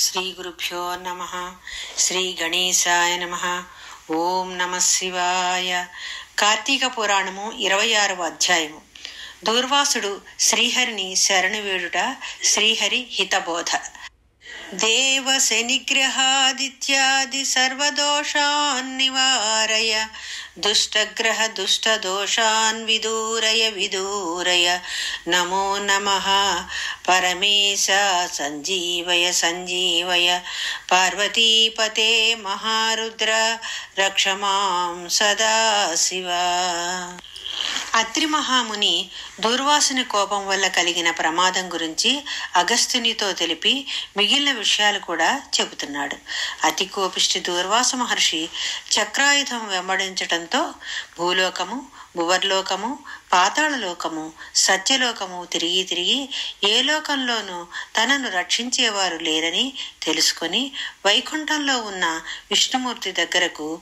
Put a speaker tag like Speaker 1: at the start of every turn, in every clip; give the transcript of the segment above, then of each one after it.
Speaker 1: శ్రీ గురుభ్యో నమ. శ్రీ గణేశాయ నమ. ఓం నమ శివాయ. కార్తీక పురాణము ఇరవై ఆరవ అధ్యాయము. దూర్వాసుడు శ్రీహరిని శరణు వేడుట శ్రీహరి హితబోధ. देवशनिग्रहादित्यादि सर्वदोषान् निवारय दुष्टग्रह दुष्टदोषान् विदूरय। विदूरय नमो नमः। परमेश सञ्जीवय सञ्जीवय। पार्वतीपते महारुद्र रक्ष मां सदा शिव అత్రి మహాముని దూర్వాసుని కోపం వల్ల కలిగిన ప్రమాదం గురించి అగస్త్యునితో తెలిపి మిగిలిన విషయాలు కూడా చెబుతున్నాడు. అతి కోపిష్టి దూర్వాస మహర్షి చక్రాయుధం వెంబడించటంతో భూలోకము భువర్లోకము పాతాళలోకము సత్యలోకము తిరిగి తిరిగి ఏ లోకంలోనూ తనను రక్షించేవారు లేరని తెలుసుకొని వైకుంఠంలో ఉన్న విష్ణుమూర్తి దగ్గరకు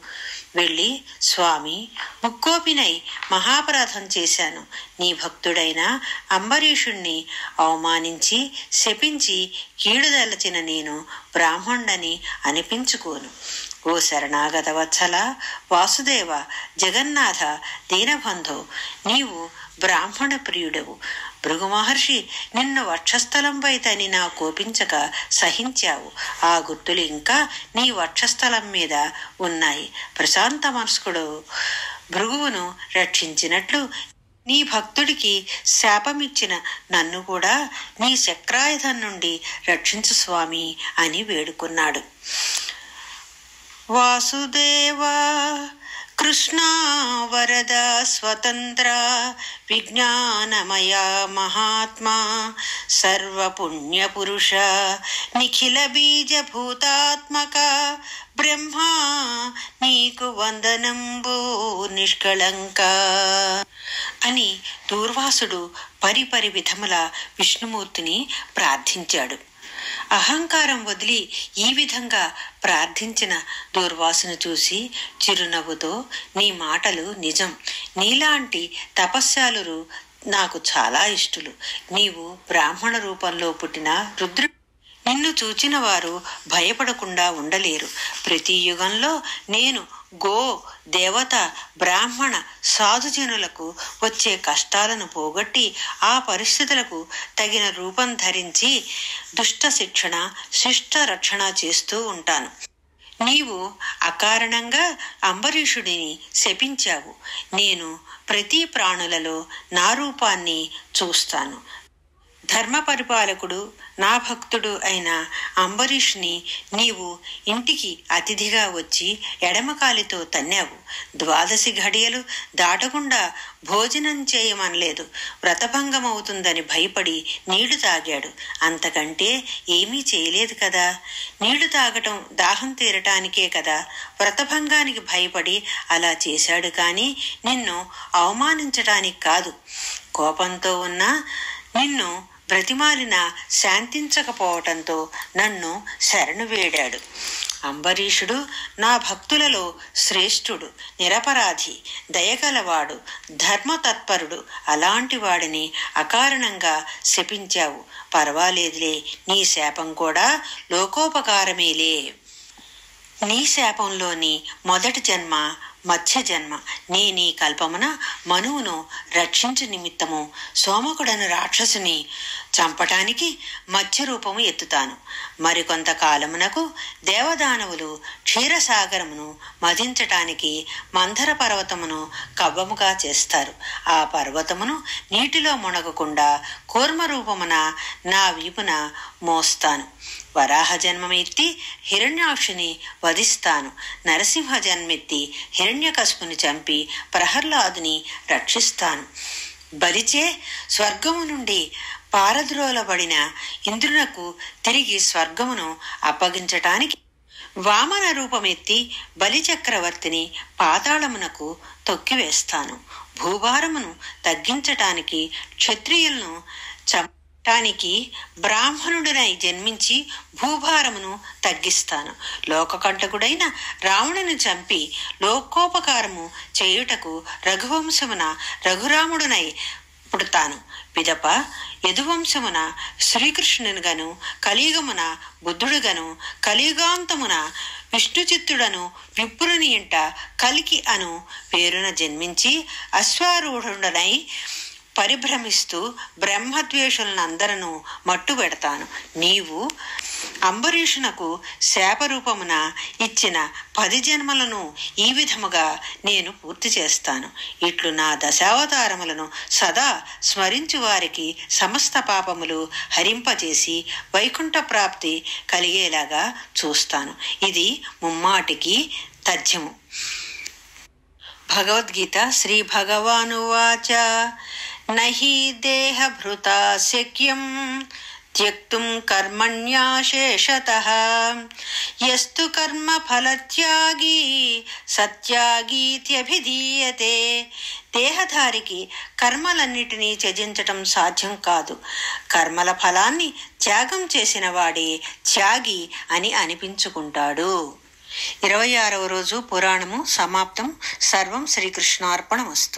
Speaker 1: వెళ్ళి స్వామి ముక్కోపినై మహాపరాధం చేశాను. నీ భక్తుడైన అంబరీషుణ్ణి అవమానించి శపించి కీడుదలచిన నేను బ్రాహ్మణుడని అనిపించుకోను. ఓ శరణాగత వత్సల వాసుదేవ జగన్నాథ దీనబంధు నీవు బ్రాహ్మణ ప్రియుడవు. భృగు మహర్షి నిన్ను వక్షస్థలంపై తని నా కోపించక సహించావు. ఆ గుర్తులు ఇంకా నీ వక్షస్థలం మీద ఉన్నాయి. ప్రశాంత మనస్కుడు భృగువును రక్షించినట్లు నీ భక్తుడికి శాపమిచ్చిన నన్ను కూడా నీ చక్రాయుధం నుండి రక్షించు స్వామి అని వేడుకున్నాడు. వాసుదేవ కృష్ణ వరద స్వతంత్ర విజ్ఞానమయ మహాత్మా సర్వపుణ్యపురుష నిఖిల బీజభూతాత్మక బ్రహ్మా నీకు వందనంబు నిష్కళంక. అని దూర్వాసుడు పరిపరి విధముల విష్ణుమూర్తిని ప్రార్థించాడు. అహంకారం వదిలి ఈ విధంగా ప్రార్థించిన దూర్వాసును చూసి చిరునవ్వుతో నీ మాటలు నిజం. నీలాంటి తపస్యాలురు నాకు చాలా ఇష్టలు. నీవు బ్రాహ్మణ రూపంలో పుట్టిన రుద్రుడు నిన్ను చూచిన వారు భయపడకుండా ఉండలేరు. ప్రతి యుగంలో నేను గో దేవత బ్రాహ్మణ సాధుజనులకు వచ్చే కష్టాలను పోగొట్టి ఆ పరిస్థితులకు తగిన రూపం ధరించి దుష్ట శిక్షణ శిష్ట రక్షణ చేస్తూ ఉంటాను. నీవు అకారణంగా అంబరీషుడిని శపించావు. నేను ప్రతి ప్రాణులలో నా రూపాన్ని చూస్తాను. ధర్మ పరిపాలకుడు నా భక్తుడు అయిన అంబరీష్ని నీవు ఇంటికి అతిథిగా వచ్చి ఎడమకాలితో తన్నావు. ద్వాదశి ఘడియలు దాటకుండా భోజనం చేయమనలేదు. వ్రతభంగమవుతుందని భయపడి నీళ్ళు తాగాడు. అంతకంటే ఏమీ చేయలేదు కదా? నీళ్ళు తాగటం దాహం తీరటానికే కదా? వ్రతభంగానికి భయపడి అలా చేశాడు కానీ నిన్ను అవమానించటానికి కాదు. కోపంతో ఉన్న నిన్ను బ్రతిమాలిన శాంతించకపోవటంతో నన్ను శరణు వేడాడు. అంబరీషుడు నా భక్తులలో శ్రేష్ఠుడు నిరపరాధి దయగలవాడు ధర్మతత్పరుడు. అలాంటి వాడిని అకారణంగా శపించావు. పర్వాలేదులే నీ శాపం కూడా లోకోపకారమేలే. నీ శాపంలోని మొదటి జన్మ మత్స్య జన్మ నేనీ కల్పమున మనువును రక్షించు నిమిత్తము. సోమకుడను రాక్షసుని చంపటానికి మత్స్యరూపము ఎత్తుతాను. మరికొంత కాలమునకు దేవదానవులు క్షీరసాగరమును మదించటానికి మంధర పర్వతమును కవ్వముగా చేస్తారు. ఆ పర్వతమును నీటిలో మునగకుండా కూర్మ రూపమున నా వీపున మోస్తాను. వరాహ జన్మమెత్తి హిరణ్యాక్షుని వధిస్తాను. నరసింహ జన్మెత్తి హిరణ్యకశుపుని చంపి ప్రహ్లాదుని రక్షిస్తాను. బలిచే స్వర్గము నుండి పారద్రోలబడిన ఇంద్రునకు తిరిగి స్వర్గమును అప్పగించటానికి వామన రూపమెత్తి బలిచక్రవర్తిని పాతాళమునకు తొక్కివేస్తాను. భూభారమును తగ్గించటానికి క్షత్రియులను చంపటానికి బ్రాహ్మణుడినై జన్మించి భూభారమును తగ్గిస్తాను. లోకకంటకుడైన రావణుని చంపి లోకోపకారము చేయుటకు రఘువంశమున రఘురాముడునై పుడతాను. పిదప యదువంశమున శ్రీకృష్ణునిగను కలియుగమున బుద్ధుడుగను కలియుగాంతమున విష్ణుచిత్తుడను విప్రుని ఇంట కలికి అను పేరున జన్మించి అశ్వారూఢుడనై పరిభ్రమిస్తూ బ్రహ్మద్వేషులనందరను మట్టు పెడతాను. నీవు అంబరీషునకు శాపరూపమున ఇచ్చిన పది జన్మలను ఈ విధముగా నేను పూర్తి చేస్తాను. ఇట్లు నా దశావతారములను సదా స్మరించు వారికి సమస్త పాపములు హరింపజేసి వైకుంఠ ప్రాప్తి కలిగేలాగా చూస్తాను. ఇది ముమ్మాటికి తథ్యము. భగవద్గీత శ్రీ భగవానువాచ. నహి దేహభృతా శక్యం త్యక్తుం కర్మణ్యాశేషత. యస్తు కర్మ ఫలత్యాగి సత్యాగీత్యభిధీయతే. దేహధారికి కర్మలన్నిటినీ త్యజించటం సాధ్యం కాదు. కర్మల ఫలాన్ని త్యాగం చేసిన వాడే త్యాగి అని అనిపించుకుంటాడు. ఇరవై ఆరవ రోజు పురాణము సమాప్తం. సర్వం శ్రీకృష్ణార్పణమస్తు.